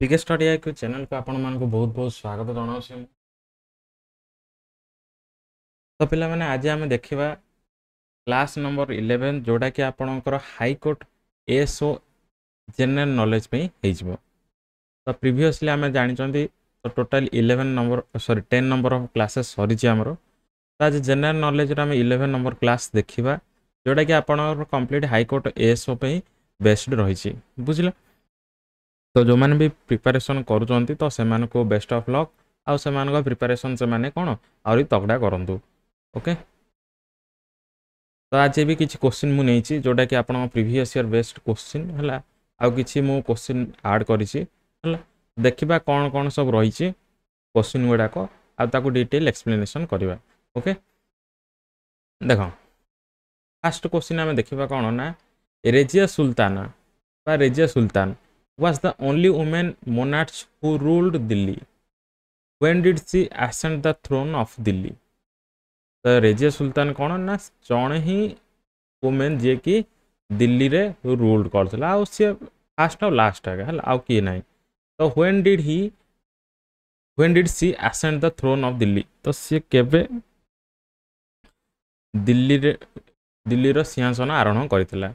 पिके study Q channel को आपण मानक बहुत बहुत स्वागत जनावि तो पाने आज आम देखा क्लास नंबर इलेवेन जोटा कि आपणकर हाइकोर्ट एसओ जेनेल नलेज तो प्रिभसली आम जानते तो total eleven number sorry ten number of classes sorry आमर तो आज जेनेल नलेज आम इलेवेन नंबर क्लास देखा जोटा कि आपणकर कम्प्लीट हाइकोर्ट एसओ बेस्ड रही बुझला ତ ଯେଉଁମାନେ ବି ପ୍ରିପାରେସନ୍ କରୁଛନ୍ତି ତ ସେମାନଙ୍କୁ ବେଷ୍ଟ ଅଫ୍ ଲକ୍ ଆଉ ସେମାନଙ୍କ ପ୍ରିପାରେସନ୍ ସେମାନେ କ'ଣ ଆହୁରି ତଗଡ଼ା କରନ୍ତୁ ଓକେ ତ ଆଜି ବି କିଛି କୋଶ୍ଚିନ୍ ମୁଁ ନେଇଛି ଯେଉଁଟାକି ଆପଣଙ୍କ ପ୍ରିଭିୟସ୍ ଇୟର୍ ବେଷ୍ଟ କୋଶ୍ଚିନ୍ ହେଲା ଆଉ କିଛି ମୁଁ କୋଶ୍ଚିନ୍ ଆଡ଼୍ କରିଛି ହେଲା ଦେଖିବା କ'ଣ କ'ଣ ସବୁ ରହିଛି କୋଶ୍ଚିନ୍ ଗୁଡ଼ାକ ଆଉ ତାକୁ ଡିଟେଲ୍ ଏକ୍ସପ୍ଲେନେସନ୍ କରିବା ଓକେ ଦେଖ ଫାର୍ଷ୍ଟ କୋଶ୍ଚିନ୍ ଆମେ ଦେଖିବା କ'ଣ ନା ରେଜିଆ ସୁଲତାନା ବା ରେଜିଆ ସୁଲତାନ was the only woman monarch who ruled Delhi. When did she ascend the throne of Delhi? ତ ରେଜିଆ ସୁଲତାନ କ'ଣ ନା ଜଣେ ହିଁ ଓମେନ୍ ଯିଏକି ଦିଲ୍ଲୀରେ ରୁଲ୍ଡ କରୁଥିଲା ଆଉ ସିଏ ଫାଷ୍ଟ ଆଉ ଲାଷ୍ଟ ଆଗା ହେଲା ଆଉ କିଏ ନାହିଁ ତ when did he when did she ascend the throne of Delhi ତ ସିଏ କେବେ ଦିଲ୍ଲୀରେ ଦିଲ୍ଲୀର ସିଂହାସନ ଆରୋହଣ କରିଥିଲା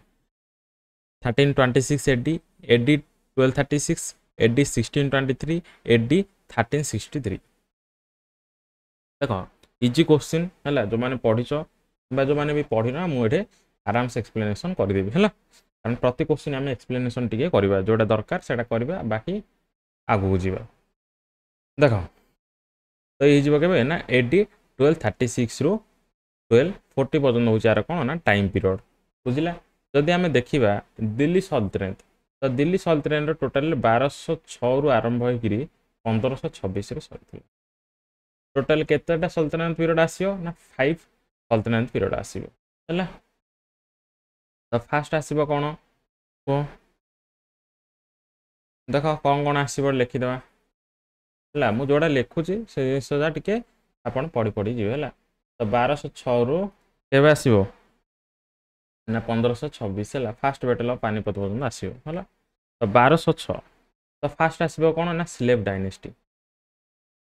thirteen twenty six AD edit twelve thirty six AD sixteen twenty three AD thirteen sixty three ଦେଖ ଇଜି କୋଶ୍ଚିନ୍ ହେଲା ଯେଉଁମାନେ ପଢ଼ିଛ କିମ୍ବା ଯେଉଁମାନେ ବି ପଢ଼ିନ ମୁଁ ଏଠି ଆରାମସେ ଏକ୍ସପ୍ଲେନେସନ୍ କରିଦେବି ହେଲା କାରଣ ପ୍ରତି କୋଶ୍ଚିନ୍ ଆମେ ଏକ୍ସପ୍ଲେନେସନ୍ ଟିକେ କରିବା ଯେଉଁଟା ଦରକାର ସେଇଟା କରିବା ବାକି ଆଗକୁ ଯିବା ଦେଖ ତ ହେଇଯିବ କେବେ ନା ଏଡି ଟୁଏଲ୍ଭ ଥାର୍ଟି ସିକ୍ସରୁ ଟୁଏଲ୍ଭ ଫୋର୍ଟି ପର୍ଯ୍ୟନ୍ତ ହେଉଛି ଆର କ'ଣ ନା ଟାଇମ୍ ପିରିୟଡ଼ ବୁଝିଲା ଯଦି ଆମେ ଦେଖିବା ଦିଲ୍ଲୀ ସଦରେନ୍ଥ ତ ଦିଲ୍ଲୀ ସଲତାନର ଟୋଟାଲ ବାରଶହ ଛଅରୁ ଆରମ୍ଭ ହୋଇକିରି ପନ୍ଦରଶହ ଛବିଶରେ ସରିଥିଲା ଟୋଟାଲ କେତେଟା ସଲତାନାନ୍ତ ପିରିୟଡ଼ ଆସିବ ନା ଫାଇଭ ସଲତାନାନ୍ତ ପିରିୟଡ଼ ଆସିବ ହେଲା ତ ଫାଷ୍ଟ ଆସିବ କ'ଣ କୁହ ଦେଖ କ'ଣ କ'ଣ ଆସିବ ଲେଖିଦେବା ହେଲା ମୁଁ ଯେଉଁଟା ଲେଖୁଛି ସେ ଜିନିଷଟା ଟିକେ ଆପଣ ପଢ଼ି ପଢ଼ି ହେଲା ତ ବାରଶହ ଛଅରୁ କେବେ ଆସିବ ମାନେ ପନ୍ଦରଶହ ଛବିଶ ହେଲା ଫାଷ୍ଟ ବ୍ୟାଟଲ ପାନିପତ ପର୍ଯ୍ୟନ୍ତ ଆସିବ ହେଲା ତ ବାରଶହ ଛଅ ତ ଫାଷ୍ଟ ଆସିବ କ'ଣ ନା ସ୍ଲେଭ ଡାଇନେଷ୍ଟି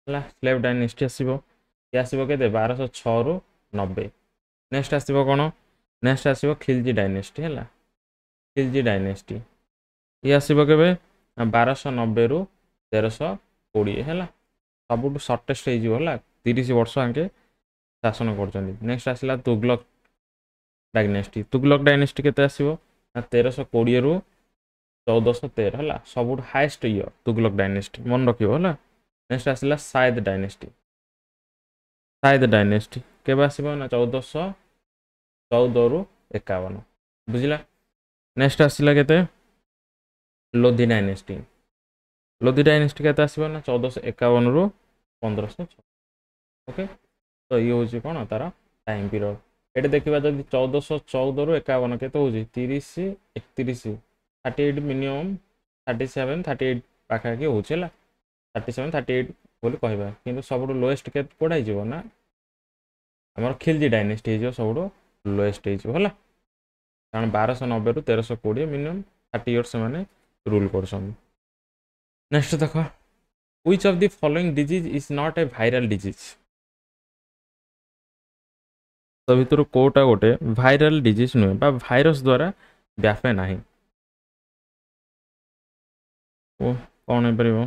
ହେଲା ସ୍ଲେଭ ଡାଇନେଷ୍ଟି ଆସିବ ସେ ଆସିବ କେତେ ବାରଶହ ଛଅରୁ ନବେ ନେକ୍ସଟ ଆସିବ କ'ଣ ନେକ୍ସଟ ଆସିବ ଖିଲ୍ଜି ଡାଇନେଷ୍ଟି ହେଲା ଖିଲ୍ଜି ଡାଇନେଷ୍ଟି ଇଏ ଆସିବ କେବେ ବାରଶହ ନବେରୁ ତେରଶହ କୋଡ଼ିଏ ହେଲା ସବୁଠୁ ସର୍ଟେଷ୍ଟ ହେଇଯିବ ହେଲା ତିରିଶ ବର୍ଷ ଆଙ୍କେ ଶାସନ କରୁଛନ୍ତି ନେକ୍ସଟ ଆସିଲା ତୁଗଲକ୍ ଡାଇନେଷ୍ଟି ତୁଗଲକ ଡାଇନେଷ୍ଟି କେତେ ଆସିବ ନା ତେରଶହ କୋଡ଼ିଏରୁ ଚଉଦଶହ ତେର ହେଲା ସବୁଠୁ ହାଏଷ୍ଟ ଇୟର୍ ତୁଗଲକ ଡାଇନେଷ୍ଟି ମନେ ରଖିବ ହେଲା ନେକ୍ସଟ ଆସିଲା ସାଏଦ ଡାଇନେଷ୍ଟି ସାଏଦ ଡାଇନେଷ୍ଟି କେବେ ଆସିବ ନା ଚଉଦଶହ ଚଉଦରୁ ଏକାବନ ବୁଝିଲା ନେକ୍ସଟ ଆସିଲା କେତେ ଲୋଧି ଡାଇନେଷ୍ଟି ଲୋଧି ଡାଇନେଷ୍ଟି କେତେ ଆସିବ ନା ଚଉଦଶହ ଏକାବନରୁ ପନ୍ଦରଶହ ଛଅ ଓକେ ତ ଇଏ ହେଉଛି କ'ଣ ତା'ର ଟାଇମ୍ ପିରିୟଡ଼ ଏଠି ଦେଖିବା ଯଦି ଚଉଦଶହ ଚଉଦରୁ ଏକାବନ କେତେ ହେଉଛି ତିରିଶ ଏକତିରିଶ thirty eight minimum thirty seven thirty eight ପାଖାପାଖି ହେଉଛି ହେଲା ଥାର୍ଟି ସେଭେନ୍ ଥାର୍ଟି ଏଇଟ୍ ବୋଲି କହିବା କିନ୍ତୁ ସବୁଠୁ ଲୋଏଷ୍ଟ କେତେ କୁଆଡ଼େ ହେଇଯିବ ନା ଆମର ଖିଲଜି ଡାଇନେଷ୍ଟି ହେଇଯିବ ସବୁଠୁ ଲୋଏଷ୍ଟ ହେଇଯିବ ହେଲା କାରଣ ବାରଶହ ନବେରୁ ତେରଶହ କୋଡ଼ିଏ ମିନିମମ୍ ଥାର୍ଟି ଇୟର୍ସ ସେମାନେ ରୁଲ୍ କରୁଛନ୍ତି ନେକ୍ସଟ ଦେଖ which of the following disease is not a viral disease ତା ଭିତରୁ କେଉଁଟା ଗୋଟେ ଭାଇରାଲ ଡିଜିଜ୍ ନୁହେଁ ବା ଭାଇରସ୍ ଦ୍ୱାରା ବ୍ୟାପେ ନାହିଁ ଓ କ'ଣ ହେଇପାରିବ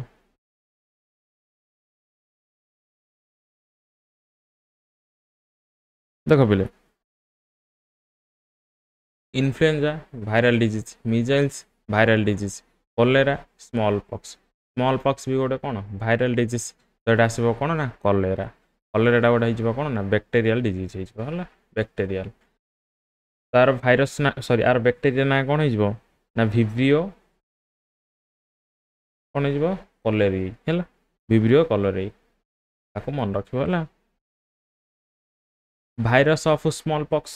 ଦେଖ ପିଲେ influenza viral disease measles viral disease cholera small pox small pox ବି ଗୋଟେ କ'ଣ ଭାଇରାଲ ଡିଜିଜ୍ ସେଇଟା ଆସିବ କ'ଣ ନା କଲେରା ଅଲରେ ଏଇଟା ଗୋଟେ ହେଇଯିବ କ'ଣ ନା ବ୍ୟାକ୍ଟେରିଆଲ ଡିଜିଜ୍ ହେଇଯିବ ହେଲା ବ୍ୟାକ୍ଟେରିଆଲ ତାର ଭାଇରସ୍ ନା ସରି ଆର ବ୍ୟାକ୍ଟେରିଆ ନାଁ କ'ଣ ହେଇଯିବ ନା ଭିବ୍ରିଓ କ'ଣ ହେଇଯିବ କଲେରେଇ ହେଲା ଭିବ୍ରିଓ କଲେରେଇ ତାକୁ ମନେ ରଖିବ ହେଲା ଭାଇରସ୍ ଅଫ୍ ସ୍ମଲ୍ ପକ୍ସ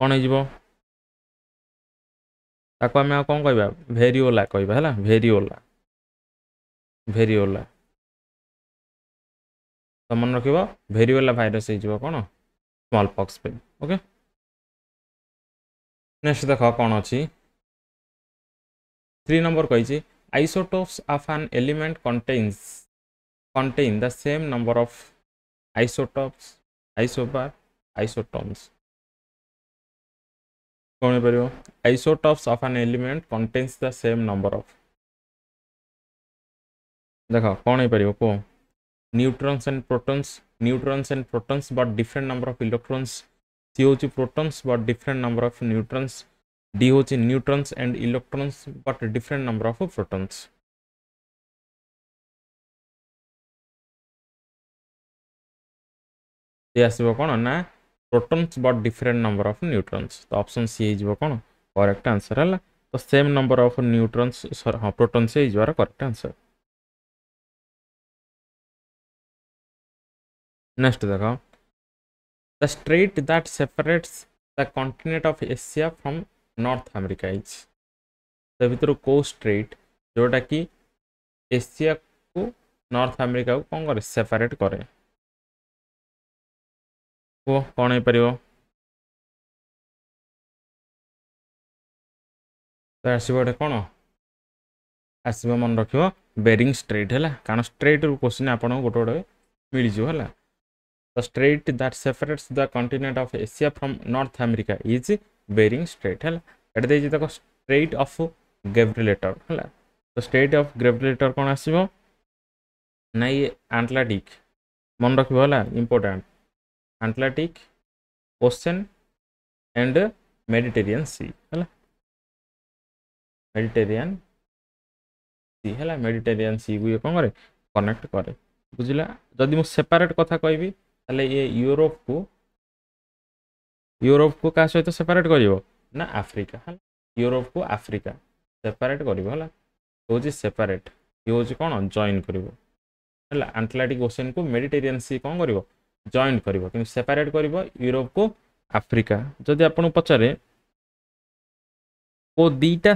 କ'ଣ ହେଇଯିବ ତାକୁ ଆମେ ଆଉ କ'ଣ କହିବା ଭେରିଓଲା କହିବା ହେଲା ଭେରିଓଲା ଭେରିଓଲା ତ ମନେ ରଖିବ ଭେରିଓଲା ଭାଇରସ୍ ହେଇଯିବ କ'ଣ ସ୍ମଲ୍ ପକ୍ସ ପାଇଁ ଓକେ ନେକ୍ସଟ ଦେଖ କ'ଣ ଅଛି ଥ୍ରୀ ନମ୍ବର କହିଛି isotopes of an element contains contain the same number of isotopes isobar isotones କ'ଣ ହେଇପାରିବ isotopes of an element contains the same number of ଦେଖ କ'ଣ ହେଇପାରିବ କୁହ neutrons and protons neutrons and protons but different number of electrons c होची protons but different number of neutrons d होची neutrons and electrons but different number of protons ये आसो कौन ना protons but different number of neutrons तो option C हो कौन correct answer है तो सेम नंबर अफ न्यूट्रन्स हाँ प्रोटोन्स हो करेक्ट आंसर ନେକ୍ସଟ ଦେଖ the strait that separates the continent of Asia from North America is ସେ ଭିତରୁ କେଉଁ ଷ୍ଟ୍ରେଟ୍ ଯେଉଁଟାକି ଏସିଆକୁ ନର୍ଥ ଆମେରିକାକୁ କ'ଣ କରେ ସେପାରେଟ୍ କରେ କୁହ କ'ଣ ହେଇପାରିବ ଆସିବ ଗୋଟେ କ'ଣ ଆସିବ ମନେ ରଖିବ ବେରିଂ ଷ୍ଟ୍ରେଟ୍ ହେଲା କାରଣ ଷ୍ଟ୍ରେଟ୍ରୁ କୋଶ୍ଚିନ୍ ଆପଣଙ୍କୁ ଗୋଟେ ଗୋଟେ ମିଳିଯିବ ହେଲା The strait that separates the continent of Asia from North America is Bering Strait. ହେଲା ଏଟା ଦେଇଛି ତାକୁ ଷ୍ଟ୍ରେଟ୍ ଅଫ୍ ଗ୍ରେଭ୍ରିଲେଟର ହେଲା ତ ଷ୍ଟ୍ରେଟ୍ ଅଫ୍ ଗ୍ରେଭ୍ରିଲେଟର କ'ଣ ଆସିବ ନା ଇଏ ଆଣ୍ଟଲାଟିକ୍ ମନେ ରଖିବ ହେଲା important Atlantic ocean and Mediterranean sea ହେଲା ମେଡିଟେରିଆନ୍ ସି ହେଲା ମେଡିଟେରିଆନ୍ ସିକୁ ଇଏ କ'ଣ କରେ କନେକ୍ଟ କରେ ବୁଝିଲା ଯଦି ମୁଁ ସେପାରେଟ୍ କଥା କହିବି ତାହେଲେ ଇଏ ୟୁରୋପକୁ ୟୁରୋପକୁ କାହା ସହିତ ସେପାରେଟ୍ କରିବ ନା ଆଫ୍ରିକା ହେଲା ୟୁରୋପକୁ ଆଫ୍ରିକା ସେପାରେଟ୍ କରିବ ହେଲା ହେଉଛି ସେପାରେଟ୍ ଇଏ ହେଉଛି କ'ଣ ଜଏନ୍ କରିବ ହେଲା ଆଣ୍ଟଲାଣ୍ଟିକ୍ ଓସିଆନ୍କୁ ମେଡ଼ିଟେରିଆନ୍ ସି କ'ଣ କରିବ ଜଏନ୍ କରିବ କିନ୍ତୁ ସେପାରେଟ୍ କରିବ ୟୁରୋପକୁ ଆଫ୍ରିକା ଯଦି ଆପଣଙ୍କୁ ପଚାରେ କେଉଁ ଦୁଇଟା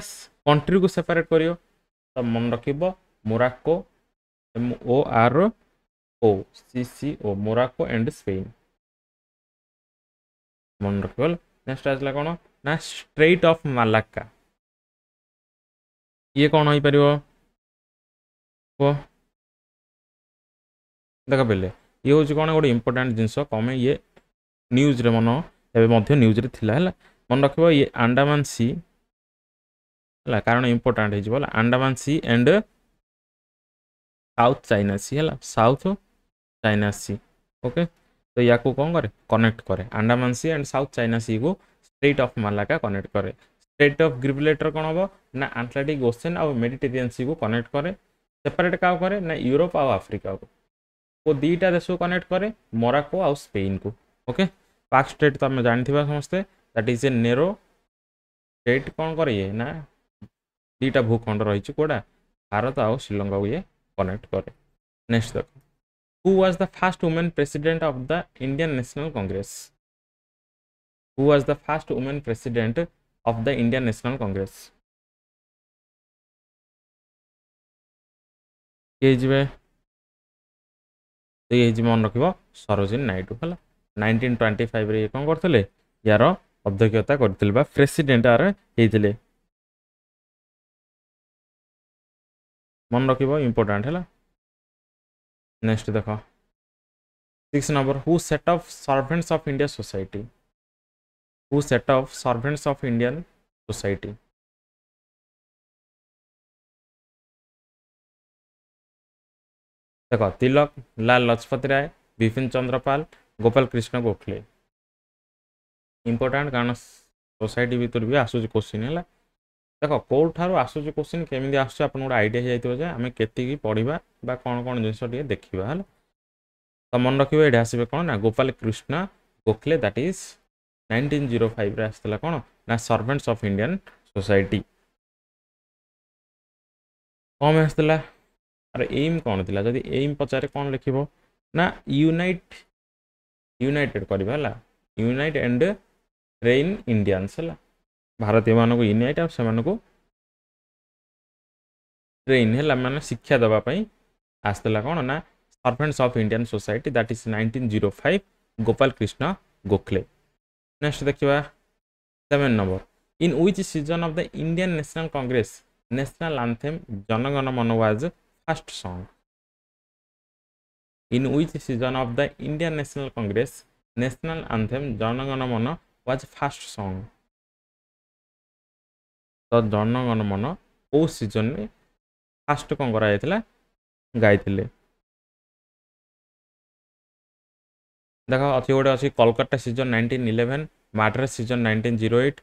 କଣ୍ଟ୍ରିକୁ ସେପାରେଟ୍ କରିବ ତ ମନେ ରଖିବ Morocco O R O C C O Morocco and Spain ମନେ ରଖିଗଲା ନେକ୍ସଟ ଆସିଲା କ'ଣ ନା ଷ୍ଟ୍ରେଟ୍ ଅଫ୍ ମାଲାକା ଇଏ କ'ଣ ହେଇପାରିବ କୁହ ଦେଖ ପିଲେ ଇଏ ହେଉଛି କ'ଣ ଗୋଟେ ଇମ୍ପୋର୍ଟାଣ୍ଟ ଜିନିଷ ତମେ ଇଏ ନ୍ୟୁଜ୍ରେ ମନ ଏବେ ମଧ୍ୟ ନ୍ୟୁଜ୍ରେ ଥିଲା ହେଲା ମନେ ରଖିବ ଇଏ ଆଣ୍ଡାମାନ ସି ହେଲା କାରଣ ଇମ୍ପୋର୍ଟାଣ୍ଟ ହେଇଯିବ ହେଲା Andaman sea and South China sea ହେଲା ସାଉଥ୍ चाइना सी ओके तो या को कौन करे कनेक्ट करे Andaman sea and South China sea को स्ट्रेट अफ मालाका कनेक्ट करे स्ट्रेट अफ ग्रिबलेटर कौन हम ना आटलाटिक ओसेन और मेडिटेरियन सी को कनेक्ट करे सेपरेट क्या करे ना यूरोप आउ आफ्रिका को वो दुईटा देश को कनेक्ट करे मोराको आउ स्पेन को ओके पार्क स्ट्रेट तो आम जानवा समस्ते that is a narrow strait कौन करे ये ना दुईटा भूखंड रही कौटा भारत आउ श्रीलंका को ये कनेक्ट करे नेक्स्ट देख who was the first woman president of the indian national congress who was the first woman president of the indian national congress କିଏ तो ये ଇଏ ଯିବ ମନେ ରଖିବ ସରୋଜିନୀ ନାଇଡୁ ହେଲା ନାଇନଟିନ୍ ଟ୍ୱେଣ୍ଟି ଫାଇଭରେ ଇଏ କ'ଣ କରିଥିଲେ ୟାର ଅଧ୍ୟକ୍ଷତା କରିଥିଲେ ବା ପ୍ରେସିଡେଣ୍ଟ ଆର ହେଇଥିଲେ ମନେ ରଖିବ नेक्स्ट देखो six number who set up servants of India society who set up servants of Indian society देख तिलक लाल लजपत राय विपिन चंद्रपाल गोपाल कृष्ण गोखले इम्पोर्टाट कारण सोसाइट भितर भी आसूस क्वेश्चन है ଦେଖ କେଉଁଠାରୁ ଆସୁଛି କୋଶ୍ଚିନ୍ କେମିତି ଆସୁଛି ଆପଣ ଗୋଟେ ଆଇଡ଼ିଆ ହେଇଯାଇଥିବ ଯେ ଆମେ କେତିକି ପଢ଼ିବା ବା କ'ଣ କ'ଣ ଜିନିଷ ଟିକେ ଦେଖିବା ହେଲା ତ ମନେ ରଖିବେ ଏଠି ଆସିବେ କ'ଣ ନା Gopal Krishna Gokhale that is nineteen zero ଫାଇଭ୍ରେ ଆସିଥିଲା କ'ଣ ନା ସର୍ଭେଣ୍ଟସ୍ ଅଫ୍ ଇଣ୍ଡିଆନ୍ ସୋସାଇଟି କ'ଣ ପାଇଁ ଆସିଥିଲା ଆର ଏମ୍ କ'ଣ ଥିଲା ଯଦି ଏମ୍ ପଚାରେ କ'ଣ ଲେଖିବ ନା ୟୁନାଇଟ୍ ୟୁନାଇଟେଡ଼ କରିବା ହେଲା ୟୁନାଇଟ୍ ଆଣ୍ଡ ଟ୍ରେନ୍ ଇଣ୍ଡିଆନ୍ସ ହେଲା ଭାରତୀୟମାନଙ୍କୁ ୟୁନାଇଟ୍ ଆଉ ସେମାନଙ୍କୁ ଟ୍ରେନ୍ ହେଲା ମାନେ ଶିକ୍ଷା ଦେବା ପାଇଁ ଆସିଥିଲା କ'ଣ ନା servants of Indian society that is nineteen zero five Gopal Krishna Gokhale next ଦେଖିବା seven number in which session of the Indian national congress national anthem Jana Gana Mana was first sung in which season of the Indian National Congress national anthem Jana Gana Mana was first sung ତ ଜନଗଣ ମନ କେଉଁ ସିଜନ୍ରେ first କ'ଣ କରାଯାଇଥିଲା ଗାଇଥିଲେ ଦେଖ ଅଛି ଗୋଟେ ଅଛି Kolkata session nineteen eleven Madras session nineteen zero eight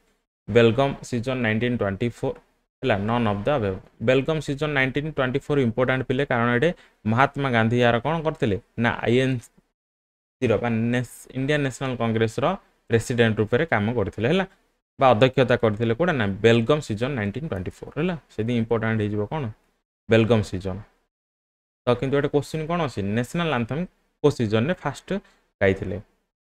Belgaum session nineteen twenty four ହେଲା none of the above Belgaum session nineteen twenty four important ଥିଲେ କାରଣ ଏଠି ମହାତ୍ମା ଗାନ୍ଧୀ ଏହାର କ'ଣ କରିଥିଲେ ନା ସିର ବା ଇଣ୍ଡିଆନ୍ ନ୍ୟାସନାଲ୍ କଂଗ୍ରେସର ପ୍ରେସିଡେଣ୍ଟ ରୂପରେ କାମ କରିଥିଲେ ହେଲା ବା ଅଧ୍ୟକ୍ଷତା କରିଥିଲେ କେଉଁଟା ନା Belgaum session nineteen twenty four ହେଲା ସେଦି ଇମ୍ପୋର୍ଟାଣ୍ଟ ହେଇଯିବ କ'ଣ ବେଲଗମ୍ ସିଜନ୍ ତ କିନ୍ତୁ ଗୋଟେ କୋଶ୍ଚିନ୍ କ'ଣ ଅଛି ନ୍ୟାସନାଲ୍ ଆନ୍ଥମ୍ କେଉଁ ସିଜନ୍ରେ ଫାଷ୍ଟ ଗାଇଥିଲେ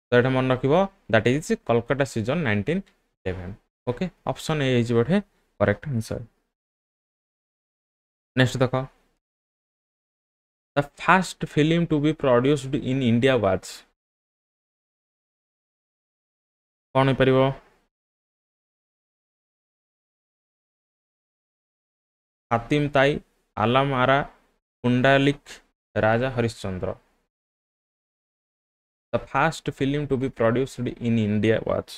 ତ ଏଇଟା ମନେ ରଖିବ that is Kolkata session nineteen eleven okay option A ହେଇଯିବ ଏଠି କରେକ୍ଟ ଆନ୍ସର୍ ନେକ୍ସଟ ଦେଖ the first film to be produced in India was କ'ଣ ହେଇପାରିବ Hatim Tai Alam Ara Pundalik Raja Harishchandra the first film to be produced in India was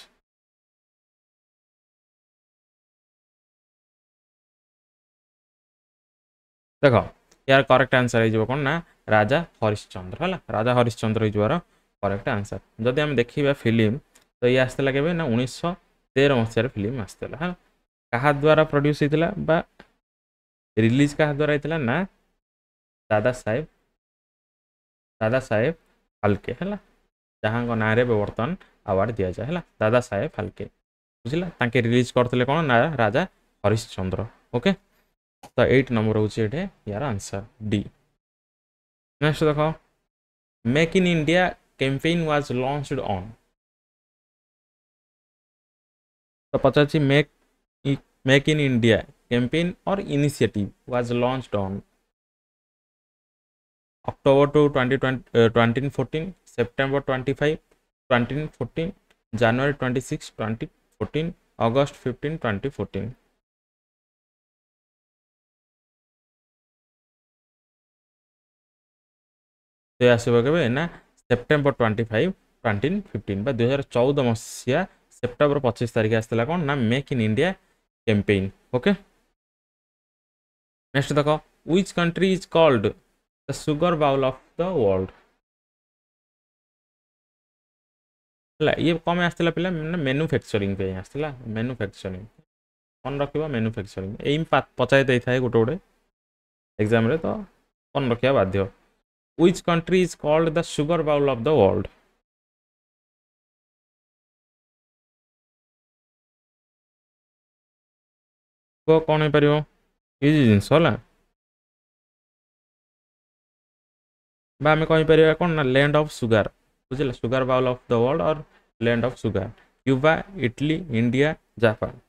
देख यार correct answer है कौन ना राजा हरिश्चंद्र है राजा हरिश्चंद्र हो करेक्ट आंसर जदि आम देखा फिल्म तो ये आसाला के उन्नीस तेरह मसीहार फिल्म आसाला है क्या द्वारा प्रड्यूस होता रिलीज क्या द्वारा होता ना दादा साहेब दादा साहेब फाल्के है जहाँ ना बर्तन आवार्ड दि जाए दादा साहेब फाल्के बुझला रिलीज करते कौन ना राजा हरिश्चंद्र ओके तो एट नंबर होटे यार आंसर डी नेक्स्ट देख make in India campaign was launched तो पचार make make in India campaign or initiative was launched on October 2, 2020, uh, 2014, September 25, 2014, January 26, 2014, August 15, 2014. ସେ ଆସିବ କେବେ ନା September twenty five twenty fifteen ବା ଦୁଇହଜାର ଚଉଦ ମସିହା ସେପ୍ଟେମ୍ବର ପଚିଶ ତାରିଖ ଆସିଥିଲା କ'ଣ ନା make in India campaign okay next देखो which country is called the sugar bowl of the world ହେଲା ଇଏ କ'ଣ ଆସିଥିଲା ପିଲା ମାନେ ମ୍ୟାନୁଫ୍ୟାକ୍ଚରିଂ ପାଇଁ ଆସିଥିଲା ମ୍ୟାନୁଫ୍ୟାକ୍ଚରିଂ କ'ଣ ରଖିବ ମ୍ୟାନୁଫ୍ୟାକ୍ଚରିଂ ଏଇ ପଚାରି ଦେଇଥାଏ ଗୋଟେ ଗୋଟେ ଏକ୍ଜାମ୍ରେ ତ କ'ଣ ରଖିବା ବାଧ୍ୟ which country is called the sugar bowl of the world କ'ଣ ହେଇପାରିବ इजी जिनस आम कहींपर कौन ना लैंड ऑफ सुगार बुझे sugar bowl of the world और land of sugar Cuba Italy India Japan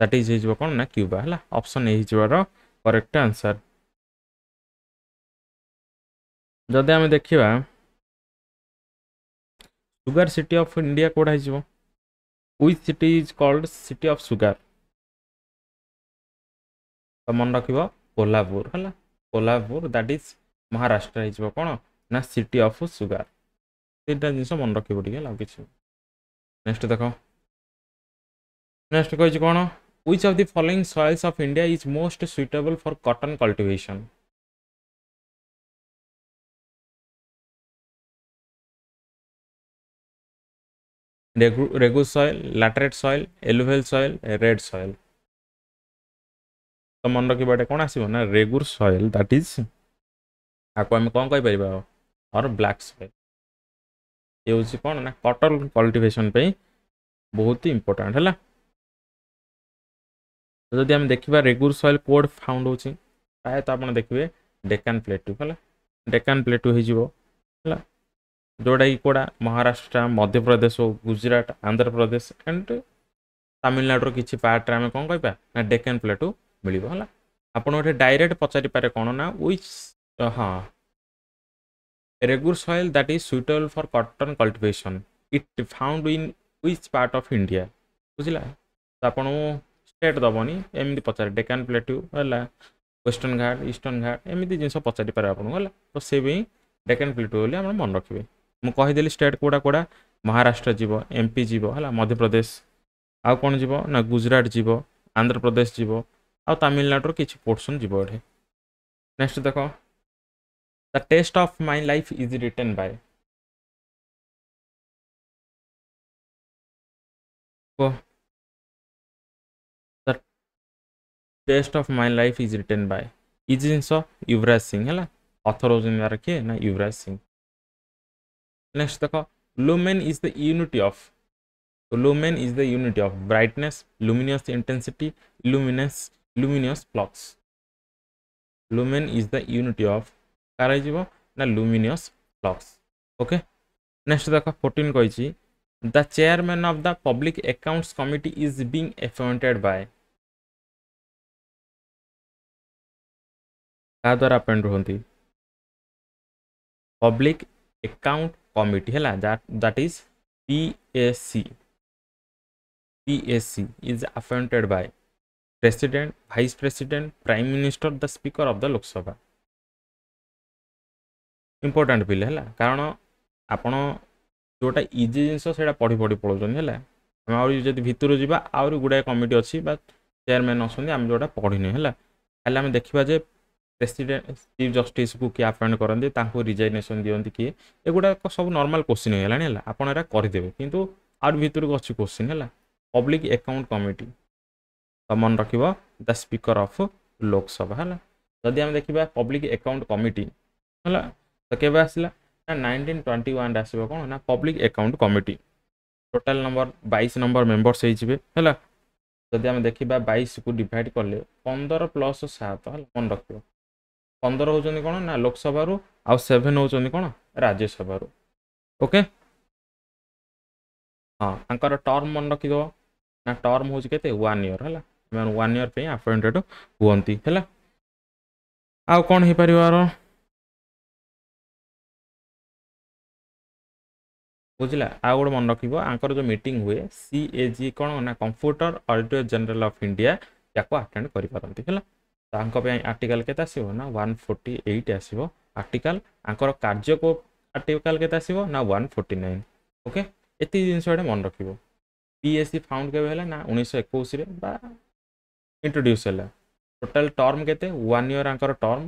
that is हो कौन ना क्यूबा है अपसन करेक्ट आंसर जदि आम देखा सुगार सिटी ऑफ इंडिया कौटा हो which city is called city of sugar ତ ମନେ ରଖିବ କୋଲାପୁର ହେଲା କୋଲାପୁର ଦ୍ୟାଟ୍ ଇଜ୍ ମହାରାଷ୍ଟ୍ର ହେଇଯିବ କ'ଣ ନା ସିଟି ଅଫ୍ ସୁଗାର ଦୁଇଟା ଜିନିଷ ମନେ ରଖିବ ଟିକେ ହେଲା କିଛି ନେକ୍ସଟ ଦେଖ ନେକ୍ସଟ କହିଛି କ'ଣ which of the following soils of India is most suitable for cotton cultivation regur soil laterite soil alluvial soil red soil ତ ମନେ ରଖିବା ଏଇଟା କ'ଣ ଆସିବ ନା ରେଗୁର ସଏଲ ଦ୍ୟାଟ୍ ଇଜ୍ ଆକୁ ଆମେ କ'ଣ କହିପାରିବା ଅର୍ ବ୍ଲାକ୍ ସଏଲ ଏ ହେଉଛି କ'ଣ ନା କଟନ କଲ୍ଟିଭେସନ୍ ପାଇଁ ବହୁତ ଇମ୍ପୋର୍ଟାଣ୍ଟ ହେଲା ଯଦି ଆମେ ଦେଖିବା ରେଗୁର ସଏଲ କୋଡ଼ ଫାଉଣ୍ଡ ହେଉଛି ପ୍ରାୟତଃ ଆପଣ ଦେଖିବେ ଡେକାନ୍ ପ୍ଲେଟୁ ହେଲା ଡେକାନ୍ ପ୍ଲେଟୁ ହେଇଯିବ ହେଲା ଯେଉଁଟାକି କୁଆଡ଼ା ମହାରାଷ୍ଟ୍ର ମଧ୍ୟପ୍ରଦେଶ ହଉ ଗୁଜୁରାଟ ଆନ୍ଧ୍ରପ୍ରଦେଶ ଆଣ୍ଡ ତାମିଲନାଡ଼ୁର କିଛି ପାର୍ଟରେ ଆମେ କ'ଣ କହିବା ନା ଡେକେନ୍ ପ୍ଲେଟୁ ମିଳିବ ହେଲା ଆପଣ ଗୋଟେ ଡାଇରେକ୍ଟ ପଚାରିପାରେ କ'ଣ ନା ୱିଚ୍ ହଁ regur soil that is suitable for cotton cultivation it found in which part of India ବୁଝିଲା ତ ଆପଣ ଷ୍ଟେଟ୍ ଦେବନି ଏମିତି ପଚାରେ ଡେକାନ୍ ପ୍ଲେଟୁ ହେଲା ୱେଷ୍ଟର୍ଣ୍ଣ ଘାଟ ଇଷ୍ଟର୍ଣ୍ଣ ଘାଟ ଏମିତି ଜିନିଷ ପଚାରିପାରେ ଆପଣଙ୍କୁ ହେଲା ତ ସେ ପାଇଁ ଡେକାନ୍ ପ୍ଲେଟୁ ବୋଲି ଆପଣ ମନେ ରଖିବେ ମୁଁ କହିଦେଲି ଷ୍ଟେଟ୍ କେଉଁଟା କେଉଁଟା ମହାରାଷ୍ଟ୍ର ଯିବ ଏମ୍ପି ଯିବ ହେଲା ମଧ୍ୟପ୍ରଦେଶ ଆଉ କ'ଣ ଯିବ ନା ଗୁଜୁରାଟ ଯିବ ଆନ୍ଧ୍ରପ୍ରଦେଶ ଯିବ ଆଉ ତାମିଲନାଡ଼ୁର କିଛି ପୋର୍ସନ୍ ଯିବ ଏଠି ନେକ୍ସଟ ଦେଖ the test of my life is written by the test of my life is written by is ଜିନିଷ ୟୁବରାଜ ସିଂ ହେଲା ଅଥର ହେଉଛନ୍ତି ତାର କିଏ ନା ୟୁବରାଜ ସିଂ नेक्स्ट देख lumen is the unit of lumen is the unit of brightness luminous intensity luminous luminous flux lumen is the unit of car ना luminous flux okay next देख fourteen कही the chairman of the public accounts committee is being appointed by क्या द्वारा appoint होती public account committee ହେଲା that is P S C P S C is appointed by president vice president prime minister the speaker of the Lok Sabha important bill ହେଲା କାରଣ ଆପଣ ଯେଉଁଟା easy ଜିନିଷ ସେଇଟା ପଢ଼ି ପଢ଼ି ପଳାଉଛନ୍ତି ହେଲା ଆମେ ଆହୁରି ଯଦି ଭିତରୁ ଯିବା ଆହୁରି ଗୁଡ଼ାଏ କମିଟି ଅଛି ବା ଚେୟାରମ୍ୟାନ୍ ଅଛନ୍ତି ଆମେ ଯେଉଁଟା ପଢ଼ିନୁ ହେଲା ତାହେଲେ ଆମେ ଦେଖିବା ଯେ ପ୍ରେସିଡେଣ୍ଟ ଚିଫ୍ ଜଷ୍ଟିସ୍କୁ କିଏ ଆପଏଣ୍ଟ କରନ୍ତି ତାଙ୍କୁ ରିଜାଇନେସନ୍ ଦିଅନ୍ତି କିଏ ଏଗୁଡ଼ାକ ସବୁ ନର୍ମାଲ୍ କୋଶ୍ଚିନ୍ ହେଇଗଲାଣି ହେଲା ଆପଣ ଏଇଟା କରିଦେବେ କିନ୍ତୁ ଆର୍ ଭିତରକୁ ଅଛି କୋଶ୍ଚିନ୍ ହେଲା ପବ୍ଲିକ୍ ଆକାଉଣ୍ଟ କମିଟି ତ ମନେ ରଖିବ ଦ ସ୍ପିକର ଅଫ୍ ଲୋକସଭା ହେଲା ଯଦି ଆମେ ଦେଖିବା ପବ୍ଲିକ୍ ଆକାଉଣ୍ଟ କମିଟି ହେଲା ତ କେବେ ଆସିଲା ନା ନାଇନଟିନ୍ ଟ୍ୱେଣ୍ଟି ୱାନ୍ରେ ଆସିବ କ'ଣ ନା public account committee total number ବାଇଶ ନମ୍ବର ମେମ୍ବର୍ସ ହେଇଯିବେ ହେଲା ଯଦି ଆମେ ଦେଖିବା ବାଇଶକୁ ଡିଭାଇଡ଼ କଲେ ପନ୍ଦର ପ୍ଲସ୍ ସାତ ହେଲା ମନେ ରଖିବ ପନ୍ଦର ହେଉଛନ୍ତି କ'ଣ ନା ଲୋକସଭାରୁ ଆଉ ସେଭେନ୍ ହେଉଛନ୍ତି କ'ଣ ରାଜ୍ୟସଭାରୁ ଓକେ ହଁ ତାଙ୍କର ଟର୍ମ ମନେ ରଖିଦେବ ନା ଟର୍ମ ହେଉଛି କେତେ ୱାନ୍ ଇୟର୍ ହେଲା ସେମାନେ ୱାନ୍ ଇୟର୍ ପାଇଁ ଆପଏଣ୍ଟେଡ଼ ହୁଅନ୍ତି ହେଲା ଆଉ କ'ଣ ହେଇପାରିବାର ବୁଝିଲା ଆଉ ଗୋଟେ ମନେ ରଖିବ ଆଙ୍କର ଯେଉଁ ମିଟିଂ ହୁଏ ସି ଏ ଜି କ'ଣ ନା computer auditor general of India ୟାକୁ ଆଟେଣ୍ଡ କରିପାରନ୍ତି ହେଲା ତାଙ୍କ ପାଇଁ ଆର୍ଟିକାଲ କେତେ ଆସିବ ନା ୱାନ୍ ଫୋର୍ଟି ଏଇଟ୍ ଆସିବ ଆର୍ଟିକାଲ ଆଙ୍କର କାର୍ଯ୍ୟକୁ ଆର୍ଟିକାଲ କେତେ ଆସିବ ନା ୱାନ୍ ଫୋର୍ଟି ନାଇନ୍ ଓକେ ଏତିକି ଜିନିଷ ଏଇଟା ମନେ ରଖିବ ପି ଏସ୍ ସି ଫାଉଣ୍ଡ କେବେ ହେଲା ନା ଉଣେଇଶହ ଏକୋଇଶରେ ବା ଇଣ୍ଟ୍ରୋଡ୍ୟୁସ୍ ହେଲା ଟୋଟାଲ ଟର୍ମ କେତେ ୱାନ୍ ଇୟର୍ ଆଙ୍କର ଟର୍ମ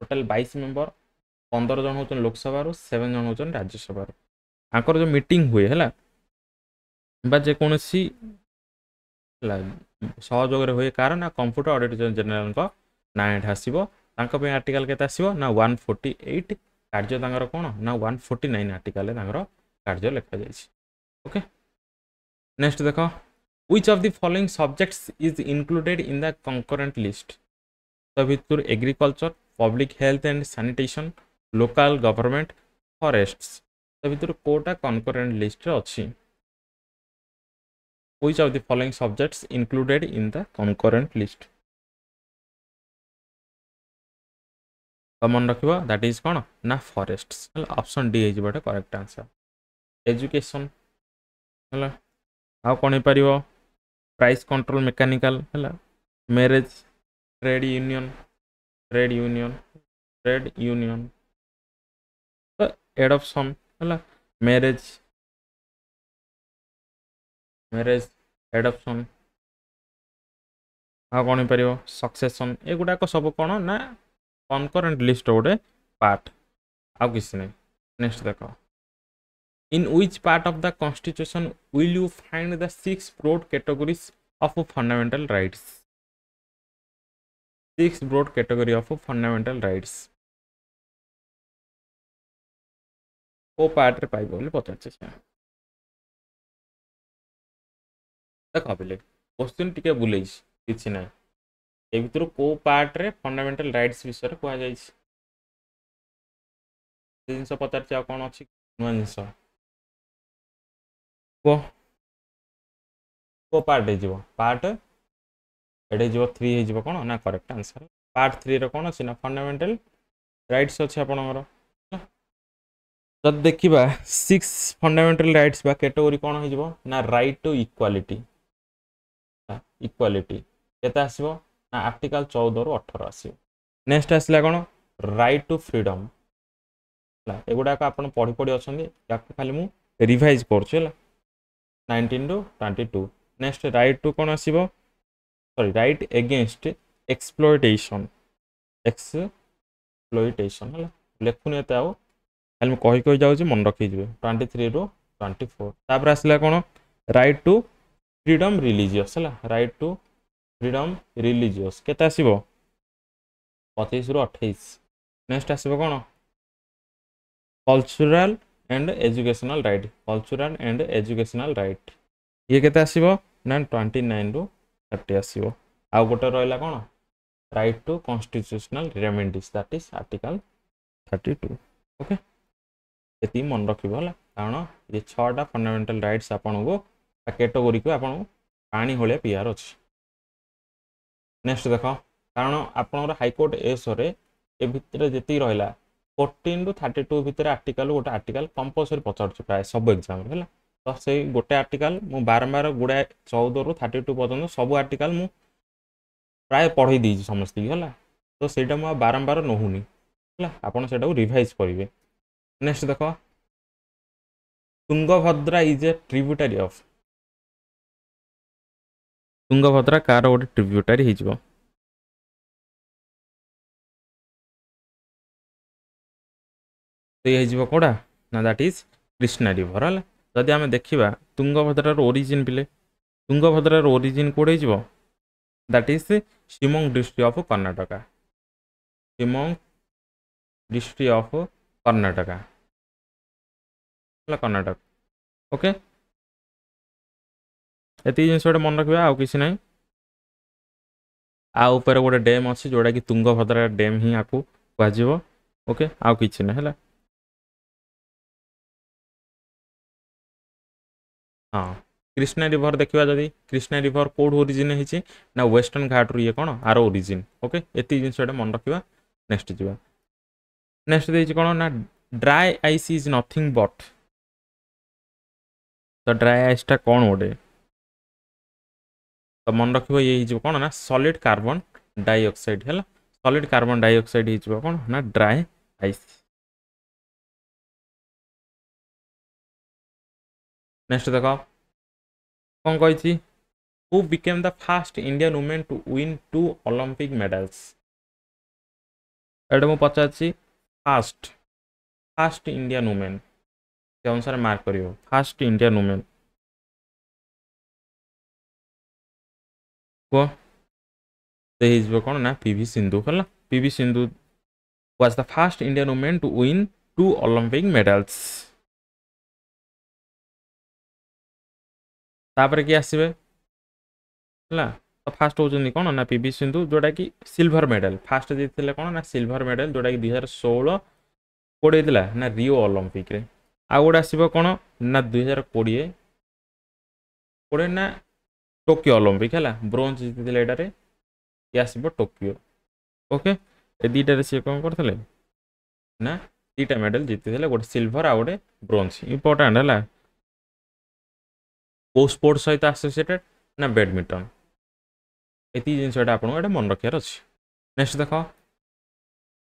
ଟୋଟାଲ ବାଇଶ ମେମ୍ବର ପନ୍ଦର ଜଣ ହେଉଛନ୍ତି ଲୋକସଭାରୁ ସେଭେନ୍ ଜଣ ହେଉଛନ୍ତି ରାଜ୍ୟସଭାରୁ ଆଙ୍କର ଯେଉଁ ମିଟିଂ ହୁଏ ହେଲା ବା ଯେକୌଣସି ହେଲା ସହଯୋଗରେ ହୁଏ କାରଣ ନା କମ୍ପ୍ୟୁଟର ଅଡିଟର ଜେନେରାଲଙ୍କ ନା ଏଠି ଆସିବ ତାଙ୍କ ପାଇଁ ଆର୍ଟିକାଲ କେତେ ଆସିବ ନା ୱାନ୍ ଫୋର୍ଟି ଏଇଟ୍ କାର୍ଯ୍ୟ ତାଙ୍କର କ'ଣ ନା ୱାନ୍ ଫୋର୍ଟି ନାଇନ୍ ଆର୍ଟିକାଲରେ ତାଙ୍କର କାର୍ଯ୍ୟ ଲେଖାଯାଇଛି ଓକେ ନେକ୍ସଟ ଦେଖ which of the following subjects is included in the concurrent list ତା ଭିତରୁ agriculture public health and sanitation local government forests ତା ଭିତରୁ କେଉଁଟା କନକରେଣ୍ଟ ଲିଷ୍ଟରେ ଅଛି which of the following subjects included in the concurrent list মনে রাখবা দ্যাট ইজ কোণ না ফরেস্ট অপশন ডি হয়ে এটা করেক্ট আনসর এজুকেশন হল আউ কোণ হয়ে পাব প্রাইস কন্ট্রোল মেকানিকাল হল marriage trade union trade union trade union তো এডপশন হল ম্যারেজ ମ୍ୟାରେଜ୍ ଆଡ଼ପସନ୍ ଆଉ କ'ଣ ହେଇପାରିବ ସକ୍ସେସନ୍ ଏଗୁଡ଼ାକ ସବୁ କ'ଣ ନା कनकरेन्ट लिस्ट गोटे पार्ट आउ किसी ना नेक्स्ट देख in which part of the constitution will you find the six broad categories of fundamental rights six broad category of fundamental rights को पार्ट रे देख पिले क्वेश्चन टिके बुलेइछ किछि नाही ଏ ଭିତରୁ କେଉଁ ପାର୍ଟରେ ଫଣ୍ଡାମେଣ୍ଟାଲ ରାଇଟ୍ସ ବିଷୟରେ କୁହାଯାଇଛି ସେ ଜିନିଷ ପଚାରିଛି ଆଉ କ'ଣ ଅଛି ନୂଆ ଜିନିଷ କୁହ କେଉଁ ପାର୍ଟ ହେଇଯିବ ପାର୍ଟ ଏଇଟା ହେଇଯିବ ଥ୍ରୀ ହେଇଯିବ କ'ଣ ନା କରେକ୍ଟ ଆନ୍ସର ପାର୍ଟ ଥ୍ରୀର କ'ଣ ଅଛି ନା ଫଣ୍ଡାମେଣ୍ଟାଲ ରାଇଟ୍ସ ଅଛି ଆପଣଙ୍କର ଯଦି ଦେଖିବା ସିକ୍ସ ଫଣ୍ଡାମେଣ୍ଟାଲ ରାଇଟ୍ସ ବା କ୍ୟାଟେଗୋରୀ କ'ଣ ହେଇଯିବ ନା ରାଇଟ୍ ଟୁ ଇକ୍ୱାଲିଟି ଇକ୍ୱାଲିଟି କେତେ ଆସିବ ନା ଆର୍ଟିକାଲ ଚଉଦରୁ ଅଠର ଆସିବ ନେକ୍ସଟ ଆସିଲା କ'ଣ ରାଇଟ୍ ଟୁ ଫ୍ରିଡ଼ମ୍ ହେଲା ଏଗୁଡ଼ାକ ଆପଣ ପଢ଼ି ପଢ଼ି ଅଛନ୍ତି ୟାକୁ ଖାଲି ମୁଁ ରିଭାଇଜ୍ କରୁଛି ହେଲା ନାଇଣ୍ଟିନ୍ରୁ twenty two next right to କ'ଣ ଆସିବ ସରି ରାଇଟ୍ ଏଗେନଷ୍ଟ ଏକ୍ସପ୍ଲୋଇଟେସନ୍ ଏକ୍ସପ୍ଲୋଇଟେସନ୍ ହେଲା ଲେଖୁନି ଏତେ ଆଉ ଖାଲି ମୁଁ କହି କହି ଯାଉଛି ମନେ ରଖିଯିବେ ଟ୍ୱେଣ୍ଟି ଥ୍ରୀରୁ ଟ୍ୱେଣ୍ଟି ଫୋର୍ ତାପରେ ଆସିଲା କ'ଣ ରାଇଟ୍ ଟୁ ଫ୍ରିଡ଼ମ୍ ରିଲିଜିଅସ୍ ହେଲା ରାଇଟ୍ ଟୁ ଫ୍ରିଡମ୍ ରିଲିଜିଅସ୍ କେତେ ଆସିବ ସତେଇଶରୁ ଅଠେଇଶ ନେକ୍ସଟ ଆସିବ କ'ଣ cultural and educational right cultural and educational right ଇଏ କେତେ ଆସିବ ନା ଟ୍ୱେଣ୍ଟି ନାଇନରୁ ଥାର୍ଟି ଆସିବ ଆଉ ଗୋଟେ ରହିଲା କ'ଣ right to constitutional remedies that is article thirty two okay ଏତିକି ମନେ ରଖିବ ହେଲା କାରଣ ଏ ଛଅଟା ଫଣ୍ଡାମେଣ୍ଟାଲ ରାଇଟ୍ସ ଆପଣଙ୍କୁ ବା କ୍ୟାଟେଗୋରିକୁ ଆପଣଙ୍କୁ ପାଣି ଭଳିଆ ପିଆର ଅଛି ନେକ୍ସଟ ଦେଖ କାରଣ ଆପଣଙ୍କର ହାଇକୋର୍ଟ ଏସ୍ରେ ଏ ଭିତରେ ଯେତିକି ରହିଲା ଫୋର୍ଟିନ୍ରୁ ଥାର୍ଟି ଟୁ ଭିତରେ ଆର୍ଟିକାଲ୍ ଗୋଟେ ଆର୍ଟିକାଲ୍ କମ୍ପଲସରି ପଚାରୁଛି ପ୍ରାୟ ସବୁ ଏକ୍ଜାମ୍ରେ ହେଲା ତ ସେଇ ଗୋଟେ ଆର୍ଟିକାଲ୍ ମୁଁ ବାରମ୍ବାର ଗୁଡ଼ାଏ ଚଉଦରୁ ଥାର୍ଟି ଟୁ ପର୍ଯ୍ୟନ୍ତ ସବୁ ଆର୍ଟିକାଲ୍ ମୁଁ ପ୍ରାୟ ପଢ଼େଇ ଦେଇଛି ସମସ୍ତଙ୍କୁ ହେଲା ତ ସେଇଟା ମୁଁ ଆଉ ବାରମ୍ବାର ନହୁନି ହେଲା ଆପଣ ସେଇଟାକୁ ରିଭାଇଜ୍ କରିବେ ନେକ୍ସଟ ଦେଖ Tungabhadra is a tributary of Tungabhadra କାହାର ଗୋଟେ ଟ୍ରିବ୍ୟୁଟାରୀ ହେଇଯିବ ଇଏ ହେଇଯିବ କେଉଁଟା ନା ଦ୍ୟାଟ୍ ଇଜ୍ କ୍ରିଷ୍ଣା ରିଭର ହେଲା ଯଦି ଆମେ ଦେଖିବା ତୁଙ୍ଗଭଦ୍ରାର ଓରିଜିନ୍ ପିଲେ ତୁଙ୍ଗଭଦ୍ରାର ଓରିଜିନ୍ କେଉଁଠି ହେଇଯିବ that is Shimoga district of Karnataka Shimoga district of Karnataka ହେଲା କର୍ଣ୍ଣାଟକ ଓକେ ଏତିକି ଜିନିଷ ଗୋଟେ ମନେ ରଖିବା ଆଉ କିଛି ନାହିଁ ଆ ଉପରେ ଗୋଟେ ଡ୍ୟାମ୍ ଅଛି ଯେଉଁଟାକି ତୁଙ୍ଗଭଦ୍ରା ଡ୍ୟାମ୍ ହିଁ ଆକୁ କୁହାଯିବ ଓକେ ଆଉ କିଛି ନାହିଁ ହେଲା ହଁ କ୍ରିଷ୍ଣା ରିଭର ଦେଖିବା ଯଦି କ୍ରିଷ୍ଣା ରିଭର କେଉଁଠୁ ଓରିଜିନ୍ ହେଇଛି ନା ୱେଷ୍ଟର୍ଣ୍ଣ ଘାଟରୁ ଇଏ କ'ଣ ଆର ଓରିଜିନ୍ ଓକେ ଏତିକି ଜିନିଷ ଗୋଟେ ମନେ ରଖିବା ନେକ୍ସଟ ଯିବା ନେକ୍ସଟ ଦେଇଛି କ'ଣ ନା dry ice is nothing but ତ ଡ୍ରାଏ ଆଇସ୍ଟା କ'ଣ ଗୋଟେ ତ ମନେ ରଖିବ ଇଏ ହେଇଯିବ କ'ଣ ନା ସଲିଡ୍ କାର୍ବନ୍ ଡାଇଅକ୍ସାଇଡ୍ ହେଲା ସଲିଡ୍ କାର୍ବନ୍ ଡାଇଅକ୍ସାଇଡ୍ ହେଇଯିବ କ'ଣ ନା ଡ୍ରାଏ ଆଇସ୍ ନେକ୍ସଟ ଦେଖ କ'ଣ କହିଛି who became the first Indian women to win two Olympic medals ଏଇଟା ମୁଁ ପଚାରୁଛି ଫାଷ୍ଟ ଫାଷ୍ଟ ଇଣ୍ଡିଆନ୍ ୱମେନ୍ ସେ ଅନୁସାରେ ମାର୍କ କରିବ ଫାଷ୍ଟ ଇଣ୍ଡିଆନ୍ ୱମେନ୍ ପୁଅ ସେ ହେଇଯିବ କ'ଣ ନା ପି ଭି ସିନ୍ଧୁ ହେଲା P V Sindhu was the first Indian women to win two Olympic medals ତାପରେ କିଏ ଆସିବେ ହେଲା ତ ଫାଷ୍ଟ ହେଉଛନ୍ତି କ'ଣ ନା ପି ଭି ସିନ୍ଧୁ ଯେଉଁଟାକି ସିଲଭର ମେଡାଲ୍ ଫାଷ୍ଟ ଦେଇଥିଲେ କ'ଣ ନା ସିଲଭର ମେଡାଲ୍ ଯେଉଁଟାକି ଦୁଇହଜାର ଷୋହଳ କୋଡ଼ିଏ ହେଇଥିଲା ନା ରିଓ ଅଲମ୍ପିକ୍ରେ ଆଉ ଗୋଟେ ଆସିବ କ'ଣ ନା ଦୁଇହଜାର କୋଡ଼ିଏ କୋଡ଼ିଏ ନା ଟୋକିଓ ଅଲମ୍ପିକ୍ ହେଲା ବ୍ରୋଞ୍ଜ ଜିତିଥିଲେ ଏଇଟାରେ ଇଏ ଆସିବ ଟୋକିଓ ଓକେ ଏ ଦୁଇଟାରେ ସିଏ କ'ଣ କରିଥିଲେ ନା ଦୁଇଟା ମେଡ଼ାଲ ଜିତିଥିଲେ ଗୋଟେ ସିଲଭର ଆଉ ଗୋଟେ ବ୍ରୋଞ୍ଜ ଇମ୍ପୋର୍ଟାଣ୍ଟ ହେଲା କେଉଁ ସ୍ପୋର୍ଟ ସହିତ ଆସୋସିଏଟେଡ଼ ନା ବ୍ୟାଡ଼ମିଣ୍ଟନ ଏତିକି ଜିନିଷ ଏଇଟା ଆପଣଙ୍କୁ ଏଇଟା ମନେ ରଖିବାର ଅଛି ନେକ୍ସଟ ଦେଖ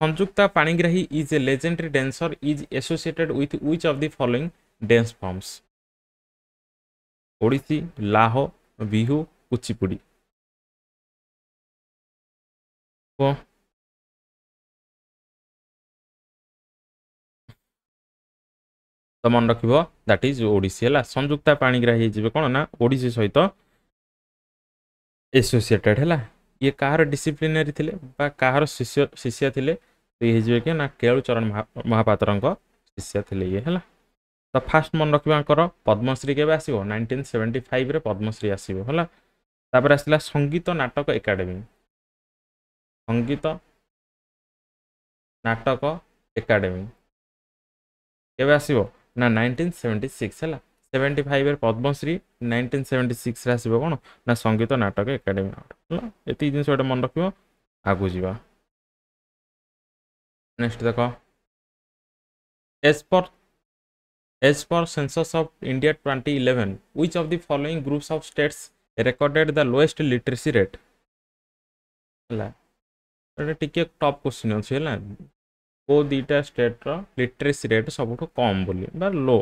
Sanjukta Panigrahi is a legendary dancer is associated with which of the following dance forms Odissi ଲାହୋ Bihu Kuchipudi ତ ମନେ ରଖିବ ଦ୍ୟାଟ୍ ଇଜ୍ ଓଡ଼ିଶୀ ହେଲା ସଂଯୁକ୍ତା ପାଣିଗ୍ରାହୀ ହେଇଯିବେ କ'ଣ ନା ଓଡ଼ିଶୀ ସହିତ ଏସୋସିଏଟେଡ଼୍ ହେଲା ଇଏ କାହାର ଡିସିପ୍ଲିନାରୀ ଥିଲେ ବା କାହାର ଶିଷ୍ୟ ଶିଷ୍ୟା ଥିଲେ ଇଏ ହେଇଯିବେ କି ନା କେଳୁଚରଣ ମହାପାତ୍ରଙ୍କ ଶିଷ୍ୟା ଥିଲେ ଇଏ ହେଲା ଫାଷ୍ଟ ମନେ ରଖିବାଙ୍କର ପଦ୍ମଶ୍ରୀ କେବେ ଆସିବ ନାଇଣ୍ଟିନ୍ ସେଭେଣ୍ଟି ଫାଇଭରେ ପଦ୍ମଶ୍ରୀ ଆସିବ ହେଲା ତାପରେ ଆସିଲା ସଙ୍ଗୀତ ନାଟକ ଏକାଡେମୀ ସଙ୍ଗୀତ ନାଟକ ଏକାଡେମୀ କେବେ ଆସିବ ନା ନାଇଣ୍ଟିନ୍ ସେଭେଣ୍ଟି ସିକ୍ସ ହେଲା ସେଭେଣ୍ଟି ଫାଇଭରେ ପଦ୍ମଶ୍ରୀ ନାଇଣ୍ଟିନ୍ ସେଭେଣ୍ଟି ସିକ୍ସରେ ଆସିବ କ'ଣ ନା ସଙ୍ଗୀତ ନାଟକ ଏକାଡେମୀ ହେଲା ଏତିକି ଜିନିଷ ଗୋଟେ ମନେ ରଖିବ ଆଗକୁ ଯିବା ନେକ୍ସଟ ଦେଖ as As per census of India 2011, which of the following groups of states recorded the lowest literacy rate? top question को दीटा स्टेट रा लिटरेसी रेट सब कम बोली बार लो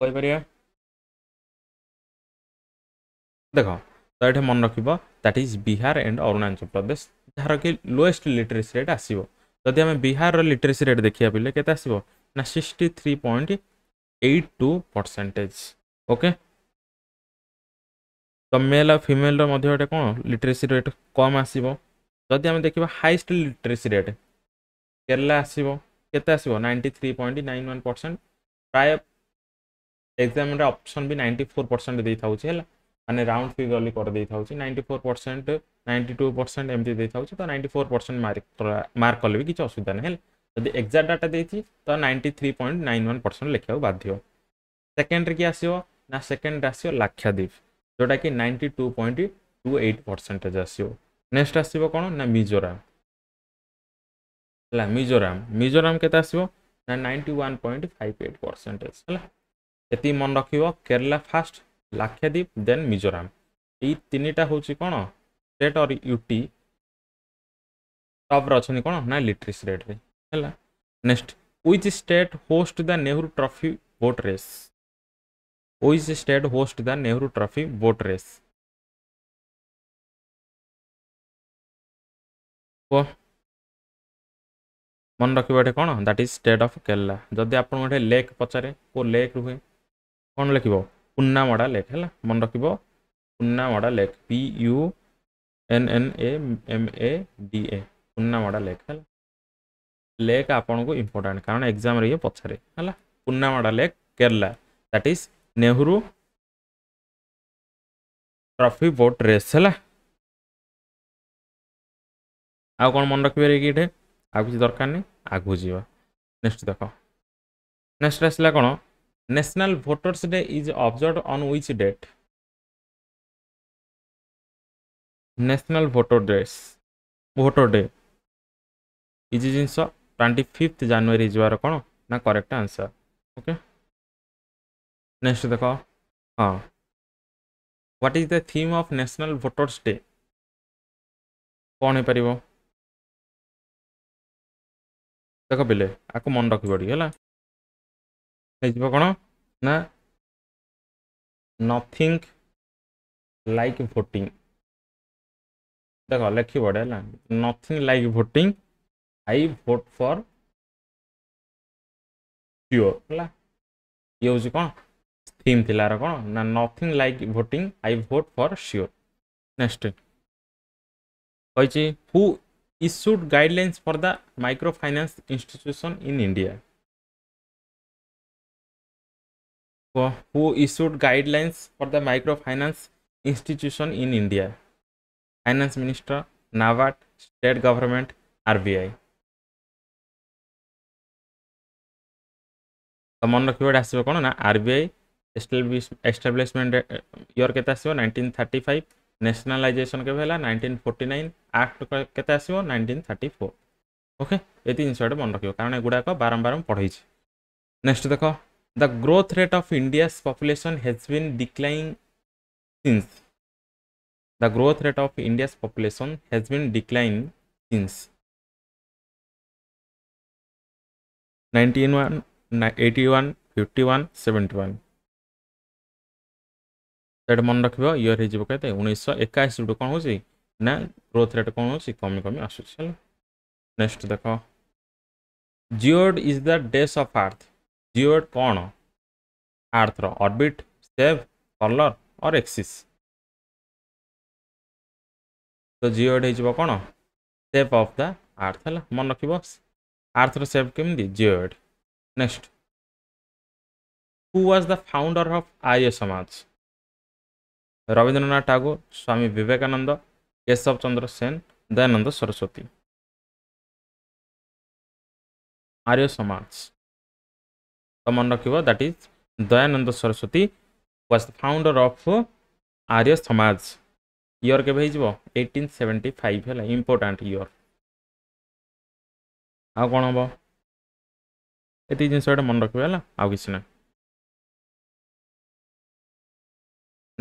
कोई परिया देखा तारीख मन रखिबा that is Bihar and Arunachal Pradesh जहाँ की लोएस्ट लिटरेसी रेट आसीबो ଯଦି ଆମେ ବିହାରର ଲିଟରେସି ରେଟ୍ ଦେଖିବା ବୋଲେ କେତେ ଆସିବ ନା sixty three point eight two percentage okay ତ ମେଲ୍ ଆଉ ଫିମେଲ୍ର ମଧ୍ୟ ଗୋଟେ କ'ଣ ଲିଟରେସି ରେଟ୍ କମ୍ ଆସିବ ଯଦି ଆମେ ଦେଖିବା ହାଇଏଷ୍ଟ ଲିଟରେସି ରେଟ୍ କେରଲା ଆସିବ କେତେ ଆସିବ ninety three point nine one percent ପ୍ରାୟ ଏକ୍ଜାମ୍ରେ ଅପସନ୍ ବି ନାଇଣ୍ଟି ଫୋର୍ ପରସେଣ୍ଟ ଦେଇଥାଉଛି ହେଲା ମାନେ ରାଉଣ୍ଡ ଫିଗରଲି କରିଦେଇଥାଉଛି ninety four percent ninety two percent ଏମିତି ଦେଇଥାଉଛି ତ ninety four percent mark mark କଲେ ବି କିଛି ଅସୁବିଧା ନାହିଁ ହେଲା ଯଦି ଏକ୍ଜାକ୍ଟ ଡାଟା ଦେଇଛି ତ ninety three point nine one percent ଲେଖିବାକୁ ବାଧ୍ୟ ସେକେଣ୍ଡରେ କିଏ ଆସିବ ନା ସେକେଣ୍ଡରେ ଆସିବ ଲାକ୍ଷାଦ୍ୱୀପ ଯେଉଁଟାକି ninety two point two eight percentage ଆସିବ ନେକ୍ସଟ ଆସିବ କ'ଣ ନା ମିଜୋରାମ ହେଲା ମିଜୋରାମ ମିଜୋରାମ କେତେ ଆସିବ ନା ninety one point five eight percentage ହେଲା ଏତିକି ମନେ ରଖିବ କେରଲା ଫାଷ୍ଟ ଲାକ୍ଷାଦ୍ୱୀପ ଦେନ୍ ମିଜୋରାମ ଏଇ ତିନିଟା ହେଉଛି କ'ଣ ଷ୍ଟେଟ୍ ଅର୍ ୟୁଟି ଟପ୍ରେ ଅଛନ୍ତି କ'ଣ ନା ଲିଟ୍ରିସ୍ ରେଟ୍ରେ ହେଲା next which state host the Nehru trophy boat race which state host the Nehru trophy boat race ମନେ ରଖିବ ଏଠି କ'ଣ that is state of Kerala ଯଦି ଆପଣଙ୍କୁ ଏଠି ଲେକ୍ ପଚାରେ କେଉଁ ଲେକ୍ ରୁହେ କ'ଣ ଲେଖିବ ପୁନା ମଡ଼ା ଲେକ୍ ହେଲା ମନେ ରଖିବ Punnamada lake P U N N A M A D A Punnamada lake ହେଲା ଲେକ୍ ଆପଣଙ୍କୁ ଇମ୍ପୋର୍ଟାଣ୍ଟ କାରଣ ଏକ୍ଜାମ୍ରେ ଇଏ ପଛରେ ହେଲା Punnamada lake Kerala that is Nehru trophy boat race ହେଲା ଆଉ କ'ଣ ମନେ ରଖିପାରିବେ କି ଏଠି ଆଉ କିଛି ଦରକାର ନାହିଁ ଆଗକୁ ଯିବା ନେକ୍ସଟ ଦେଖ ନେକ୍ସଟ ଆସିଲା କ'ଣ National Voters Day is observed on which date? National Voter Days. Voter Day. Is this 25th January is your ना करेक्ट आंसर ओके नेक्स्ट देखो हाँ what is the theme of national voters day कौन हो पार देख पे आपको मन रख टी है ହେଇଯିବ କ'ଣ ନା ନଥିଙ୍ଗ ଲାଇକ୍ ଭୋଟିଂ ଦେଖ ଲେଖିବଟେ ହେଲା nothing like voting I vote for pure ହେଲା ଇଏ ହେଉଛି କ'ଣ ଥିମ୍ ଥିଲା କ'ଣ ନା nothing like voting I vote for sure next କହିଛି who issued guidelines for the micro finance institution in India who issued guidelines for the microfinance institution in India. Finance Minister, NAVAT, State Government, RBI. ତ ମନେ ରଖିବାଟା ଆସିବ କ'ଣ ନା R B I establishment year କେତେ ଆସିବ nineteen thirty five nationalization କେବେ ହେଲା ନାଇଣ୍ଟିନ୍ ଫୋର୍ଟି ନାଇନ୍ ଆକ୍ଟ କେତେ ଆସିବ ନାଇଣ୍ଟିନ୍ ଥାର୍ଟି ଫୋର୍ ଓକେ ଏତିକି ଜିନିଷଟା ମନେ ରଖିବ କାରଣ ଏଗୁଡ଼ାକ ବାରମ୍ବାର ପଢ଼େଇଛି ନେକ୍ସଟ ଦେଖ the growth rate of india's population has been declining since the growth rate of india's population has been declining since 91 81 51 71 ସେଇଟା ମନେ ରଖିବ ଇୟର୍ ହେଇଯିବ କେତେ ଉଣେଇଶହ ଏକାଅଶୀ ଗୋଟେ କ'ଣ ହେଉଛି ନା ଗ୍ରୋଥ୍ ରେଟ୍ କ'ଣ ହେଉଛି କମି କମି ଆସୁଛି ହେଲା ନେକ୍ସଟ ଦେଖ ଜିଓଡ୍ ଇଜ୍ ଦ ଡେସ୍ ଅଫ୍ ଆର୍ଥ जियोड कौन आर्थर ऑर्बिट सेव कलर और एक्सीस तो जियोड हो कौन सेप अफ द आर्थ है मन रख आर्थर सेप केमी geoid next who was the founder of Arya Samaj Rabindranath Tagore Swami Vivekananda Keshav Chandra Sen Dayanand Saraswati आर्य समाज ମନେ ରଖିବ that is Dayanand Saraswati was the founder of Arya Samaj year କେବେ ହେଇଯିବ ଏଇଟିନ୍ ସେଭେଣ୍ଟି ଫାଇଭ୍ ହେଲା important year ଆଉ କ'ଣ ହେବ ଏତିକି ଜିନିଷ ଗୋଟେ ମନେ ରଖିବ ହେଲା ଆଉ କିଛି ନାହିଁ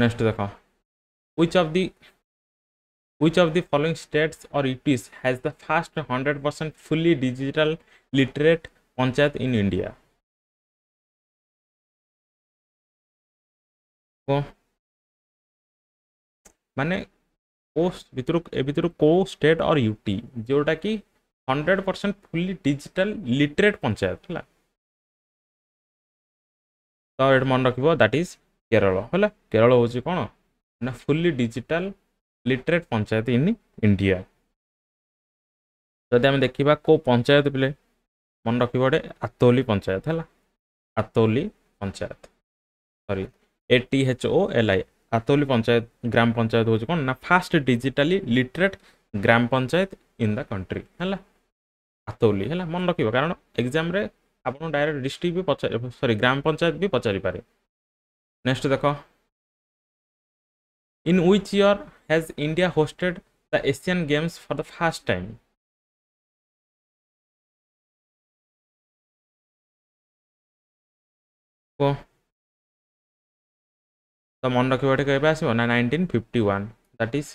ନେକ୍ସଟ ଦେଖ which of the which of the following states or its has the first 100% fully digital literate panchayat in india ମାନେ କୋ ଏ ଭିତରୁ କୋଉ ଷ୍ଟେଟ୍ ଅର୍ ୟୁଟି ଯେଉଁଟାକି hundred percent fully digital literate panchayat ହେଲା ତ ଏଠି ମନେ ରଖିବ ଦ୍ୟାଟ୍ ଇଜ୍ କେରଳ ହେଲା କେରଳ ହେଉଛି କ'ଣ ନା fully digital literate panchayat in India ଯଦି ଆମେ ଦେଖିବା କୋଉ ପଞ୍ଚାୟତ ପିଲେ ମନେ ରଖିବ ଗୋଟେ ଆତୋଲି ପଞ୍ଚାୟତ ହେଲା Atoli panchayat sorry A T H O L I Atoli panchayat gram panchayat हूँ कौन ना first digitally literate gram panchayat in the country है आतोली है मन रख कारण एग्जाम आप डायरेक्ट डिस्ट्रिक्ट भी पचार सरी ग्राम पंचायत भी पचारिपे नेक्स्ट देख in which year has India hosted the Asian games for the first time को ତ ମନେ ରଖିବାଟି କେବେ ଆସିବ ନା nineteen fifty one that is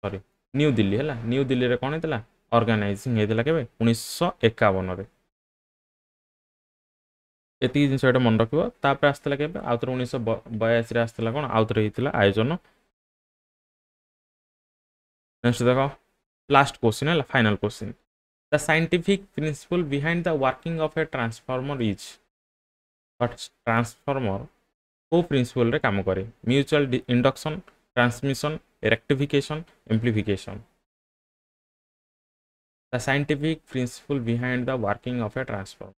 sorry New Delhi ହେଲା ନ୍ୟୁ ଦିଲ୍ଲୀରେ କ'ଣ ହେଇଥିଲା ଅର୍ଗାନାଇଜିଂ ହେଇଥିଲା କେବେ ଉଣେଇଶହ ଏକାବନରେ ଏତିକି ଜିନିଷ ଏଇଟା ମନେ ରଖିବ ତାପରେ ଆସିଥିଲା କେବେ ଆଉ ଥରେ ଉଣେଇଶହ ବୟାଅଶୀରେ ଆସିଥିଲା କ'ଣ ଆଉ ଥରେ ହେଇଥିଲା ଆୟୋଜନ ନେକ୍ସଟ ଦେଖ ଲାଷ୍ଟ କୋଶ୍ଚିନ୍ ହେଲା final question the scientific principle behind the working of a transformer is but transformer କେଉଁ ପ୍ରିନ୍ସିପଲରେ କାମ କରେ mutual induction transmission rectification amplification the scientific principle behind the working of a transform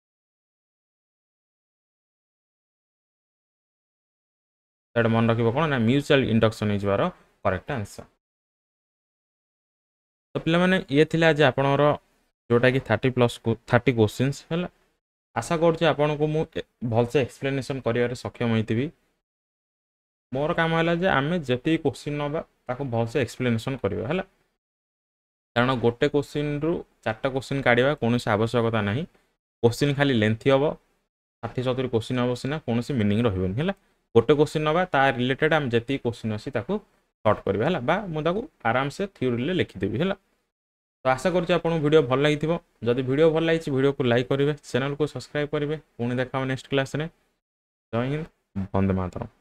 ସେଇଟା ମନେ ରଖିବ କ'ଣ ନା ମ୍ୟୁଚୁଆଲ ଇଣ୍ଡକ୍ସନ୍ ହେଇଯିବାର କରେକ୍ଟ ଆନ୍ସର୍ ତ ପିଲାମାନେ ଇଏ ଥିଲା ଯେ ଆପଣଙ୍କର ଯେଉଁଟାକି ଥାର୍ଟି ପ୍ଲସ୍ ଥାର୍ଟି କୋଶ୍ଚିନ୍ସ ହେଲା ଆଶା କରୁଛି ଆପଣଙ୍କୁ ମୁଁ ଭଲସେ ଏକ୍ସପ୍ଲେନେସନ୍ କରିବାରେ ସକ୍ଷମ ହେଇଥିବି ମୋର କାମ ହେଲା ଯେ ଆମେ ଯେତିକି କୋଶ୍ଚିନ୍ ନେବା ତାକୁ ଭଲସେ ଏକ୍ସପ୍ଲେନେସନ୍ କରିବା ହେଲା କାରଣ ଗୋଟେ କୋଶ୍ଚିନ୍ରୁ ଚାରିଟା କୋଶ୍ଚିନ୍ କାଢ଼ିବା କୌଣସି ଆବଶ୍ୟକତା ନାହିଁ କୋଶ୍ଚିନ୍ ଖାଲି ଲେନ୍ଥି ହେବ ଷାଠିଏ ସତୁରି କୋଶ୍ଚିନ୍ ହେବ ସିନା କୌଣସି ମିନିଂ ରହିବନି ହେଲା ଗୋଟେ କୋଶ୍ଚିନ୍ ନେବା ତା ରିଲେଟେଡ଼୍ ଆମେ ଯେତିକି କୋଶ୍ଚିନ୍ ଅଛି ତାକୁ ସର୍ଟ କରିବା ହେଲା ବା ମୁଁ ତାକୁ ଆରାମସେ ଥିଓରିରେ ଲେଖିଦେବି ହେଲା ତ ଆଶା କରୁଛି ଆପଣଙ୍କୁ ଭିଡ଼ିଓ ଭଲ ଲାଗିଥିବ ଯଦି ଭିଡ଼ିଓ ଭଲ ଲାଗିଛି ଭିଡ଼ିଓକୁ ଲାଇକ୍ କରିବେ ଚ୍ୟାନେଲକୁ ସବସ୍କ୍ରାଇବ୍ କରିବେ ପୁଣି ଦେଖା ହେବ ନେକ୍ସଟ କ୍ଲାସ୍ରେ ଜୟ ହିନ୍ଦ ବନ୍ଦେ ମାତରମ୍